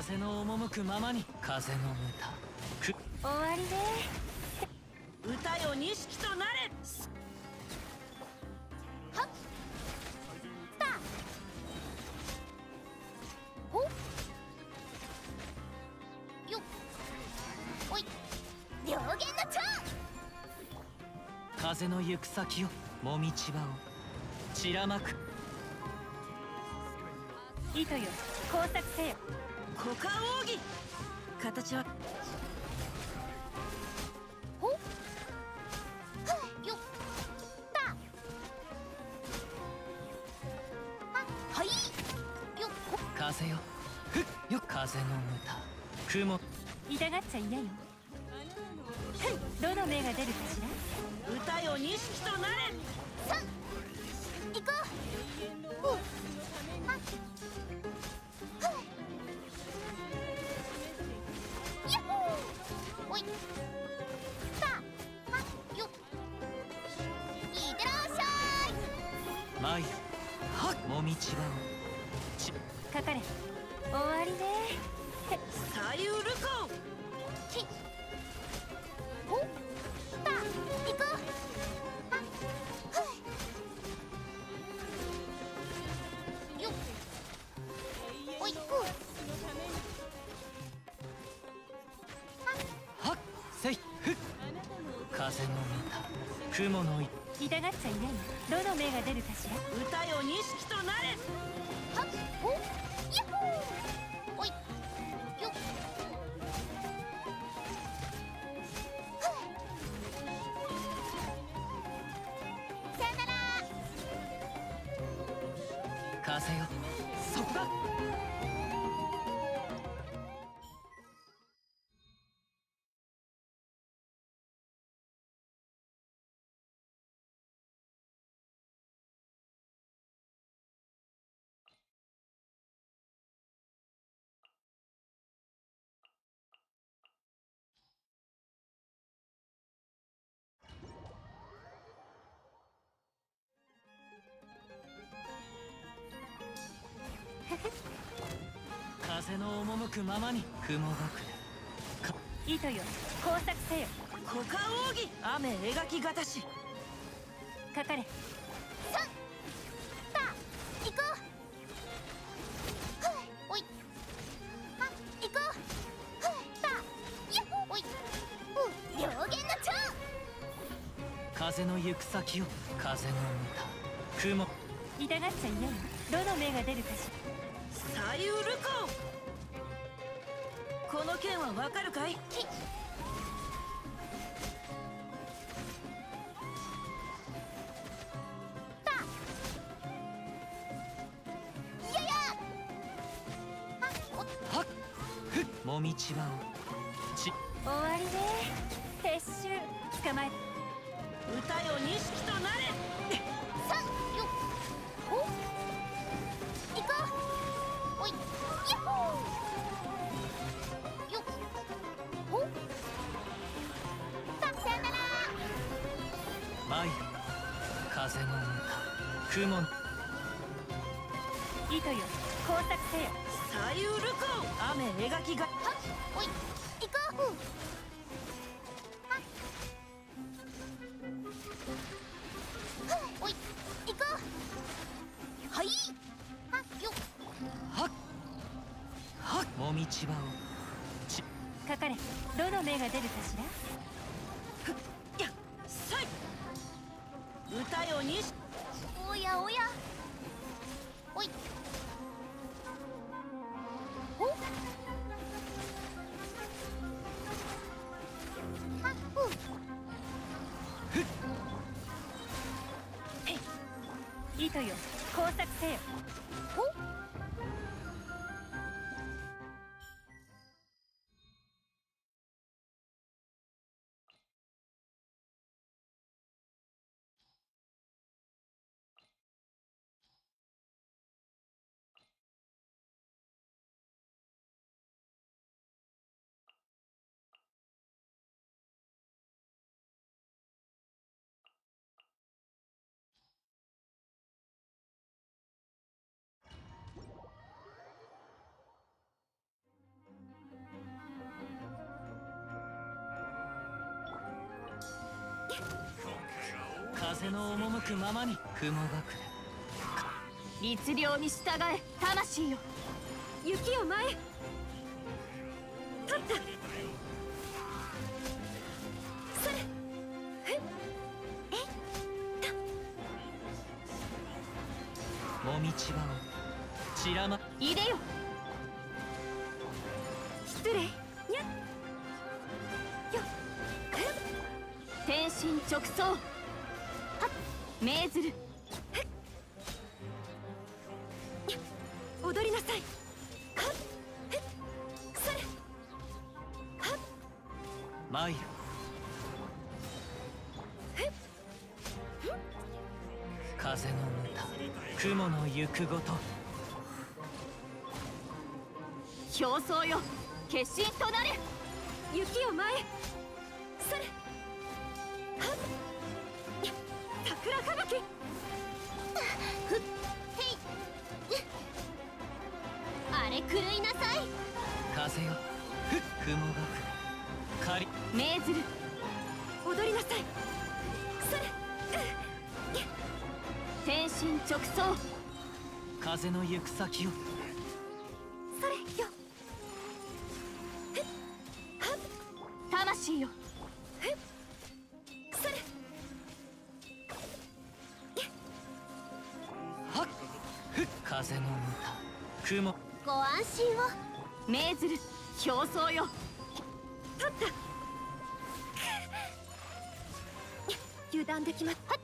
風の赴くままに。風の歌。く終わりね。歌よ錦となれ。はっ。た。ほっ。よっ。おい。両弦の蝶。風の行く先をもみちばを散らまく。糸よ。工作せよ股間奥義。形は。ほっ。はよっ。たあはい。よっ。ほ風よ。ふっ。よ風の歌雲痛がっちゃいないよ。ふん。どの目が出るかしら。歌よ錦となれゃ舞よはっもみちばかかれ。終わりね。へ左右ルコき。ほった。行こう。い。よっ。おいふう。はっせい。ふっ。風の歌雲のい痛がっちゃいない。よどの目が出るかしら。歌よ錦となれ。はっほやっほー。おいよっ。さよなら。風よそこだ風の赴くままに。雲隠れ。か糸よ工作せよ。股間奥義雨描きがたし。かかれ。さんた行こう。おい。あ行こう。ふうたやおい。ふう両弦の蝶。風の行く先を風の歌雲。痛がっちゃいない。よどの目が出るかし左右ルコこの剣はわかるかい？もみちばをち。終わりね。撤収。捕まえ。歌よ錦となれ雲の糸よ。工作せよ。左右ルコ雨描きが。はっ。おい。行こうい。行こうはい。ははもみちばをちかかれどの目が出るかしら歌よ錦おやおや。おい。お？はっふう糸よ。工作せよ。お？風の赴くままに雲隠律令に従え魂よ。雪を前へ立ったそれえ？もみちばを散らま。いでよ。失礼。にゃ。っ天心直送命ずる。踊りなさい。はっへっそれはっ参る。風の歌雲の行くごと。表層よ。決心となれ。雪を前へそれ。はっ桜吹雪。あれ狂いなさい。風よ。雲がく仮。命ずる。踊りなさい。それ。天心直送。風の行く先を。それよ風の歌雲ご安心を。命ずる表層よ。立った。油断できます。は